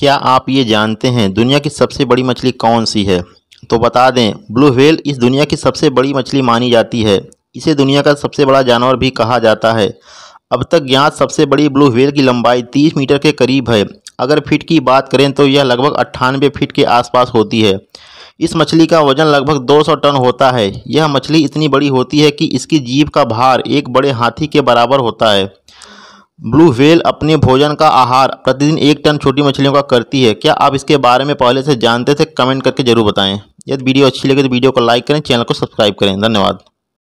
क्या आप ये जानते हैं दुनिया की सबसे बड़ी मछली कौन सी है? तो बता दें, ब्लू व्हेल इस दुनिया की सबसे बड़ी मछली मानी जाती है। इसे दुनिया का सबसे बड़ा जानवर भी कहा जाता है। अब तक ज्ञात सबसे बड़ी ब्लू व्हेल की लंबाई 30 मीटर के करीब है। अगर फिट की बात करें तो यह लगभग अट्ठानवे फीट के आसपास होती है। इस मछली का वज़न लगभग 200 टन होता है। यह मछली इतनी बड़ी होती है कि इसकी जीभ का भार एक बड़े हाथी के बराबर होता है। ब्लू व्हेल अपने भोजन का आहार प्रतिदिन एक टन छोटी मछलियों का करती है। क्या आप इसके बारे में पहले से जानते थे? कमेंट करके ज़रूर बताएँ। यदि वीडियो अच्छी लगे तो वीडियो को लाइक करें, चैनल को सब्सक्राइब करें। धन्यवाद।